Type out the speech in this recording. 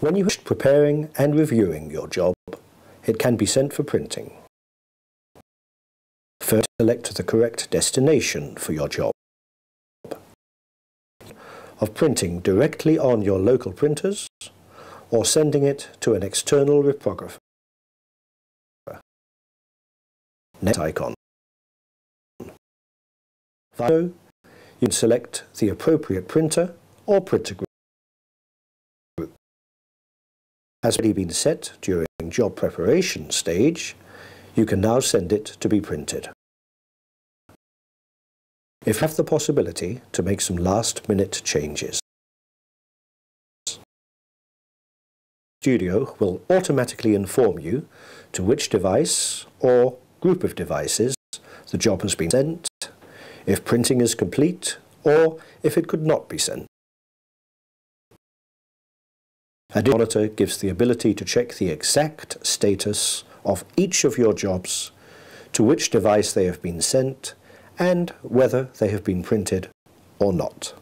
When you are preparing and reviewing your job, it can be sent for printing. First, select the correct destination for your job. Of printing directly on your local printers or sending it to an external reprographer. Net icon. Finally, you can select the appropriate printer or printer group. Has already been set during job preparation stage, you can now send it to be printed. If you have the possibility to make some last minute changes, Studio will automatically inform you to which device or group of devices the job has been sent, if printing is complete, or if it could not be sent. A monitor gives the ability to check the exact status of each of your jobs, to which device they have been sent, and whether they have been printed or not.